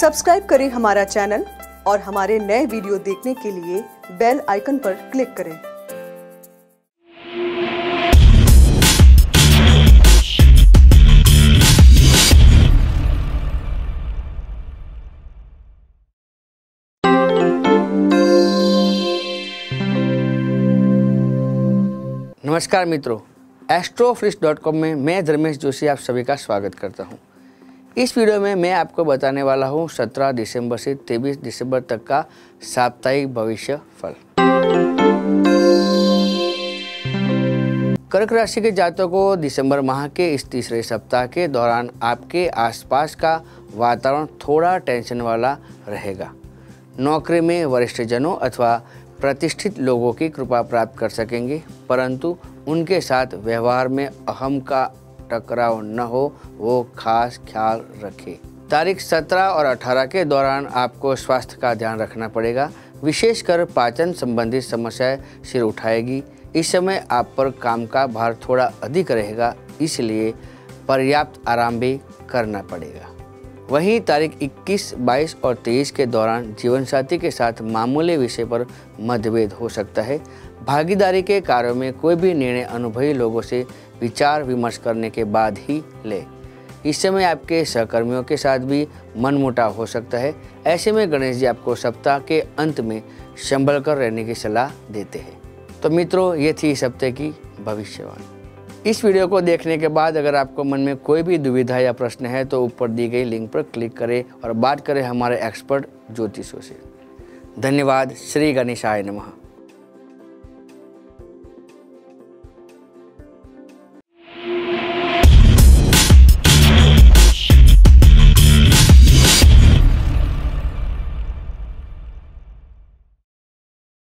Subscribe करें हमारा channel और हमारे नए वीडियो देखने के लिए बेल आइकन पर क्लिक करें नमस्कार मित्रों एस्ट्रोफ्लिक्स डॉट कॉम में मैं धर्मेश जोशी आप सभी का स्वागत करता हूँ। इस वीडियो में मैं आपको बताने वाला हूँ 17 दिसंबर से 23 दिसंबर तक का साप्ताहिक भविष्य फल। कर्क राशि के जातकों को दिसंबर माह के इस तीसरे सप्ताह के दौरान आपके आसपास का वातावरण थोड़ा टेंशन वाला रहेगा। नौकरी में वरिष्ठ जनों अथवा प्रतिष्ठित लोगों की कृपा प्राप्त कर सकेंगे, परंतु उनके साथ व्यवहार में अहम का टकराव न हो, वो खास ख्याल रखे। तारीख 17 और 18 के दौरान आपको स्वास्थ्य का ध्यान रखना पड़ेगा। विशेषकर पाचन संबंधी समस्याएँ सिर उठाएगी। इस समय आप पर काम का भार थोड़ा अधिक रहेगा, इसलिए पर्याप्त आराम भी करना पड़ेगा। वहीं तारीख 21, 22 और 23 के दौरान जीवनसाथी के साथ मामूली विषय पर मतभेद हो सकता है। भागीदारी के कार्यों में कोई भी निर्णय अनुभवी लोगों से विचार विमर्श करने के बाद ही ले। इस समय आपके सहकर्मियों के साथ भी मनमुटाव हो सकता है। ऐसे में गणेश जी आपको सप्ताह के अंत में संभल कर रहने की सलाह देते हैं। तो मित्रों ये थी इस हफ़्ते की भविष्यवाणी। इस वीडियो को देखने के बाद अगर आपको मन में कोई भी दुविधा या प्रश्न है तो ऊपर दी गई लिंक पर क्लिक करें और बात करें हमारे एक्सपर्ट ज्योतिषों से। धन्यवाद, श्री गणेशाय नमः।